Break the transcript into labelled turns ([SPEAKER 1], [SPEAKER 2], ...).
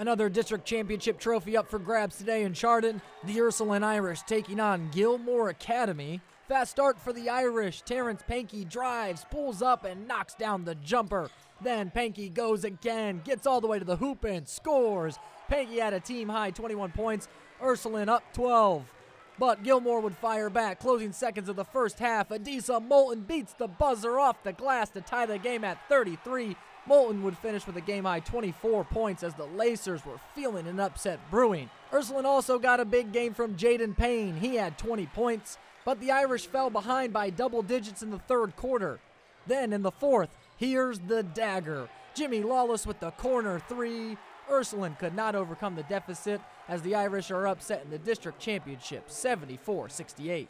[SPEAKER 1] Another district championship trophy up for grabs today in Chardon. The Ursuline Irish taking on Gilmour Academy. Fast start for the Irish. Terrence Pankey drives, pulls up, and knocks down the jumper. Then Pankey goes again, gets all the way to the hoop and scores. Pankey had a team high 21 points. Ursuline up 12. But Gilmour would fire back. Closing seconds of the first half, Adisa Moulton beats the buzzer off the glass to tie the game at 33. Moulton would finish with a game high 24 points as the Lancers were feeling an upset brewing. Ursuline also got a big game from Jaden Payne. He had 20 points, but the Irish fell behind by double digits in the third quarter. Then in the fourth, here's the dagger. Jimmy Lawless with the corner three. Ursuline could not overcome the deficit as the Irish are upset in the district championship 74 68.